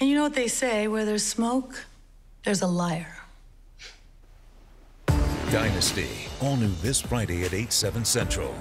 And you know what they say where there's smoke, there's a liar. Dynasty, all new this Friday at 8, 7 Central.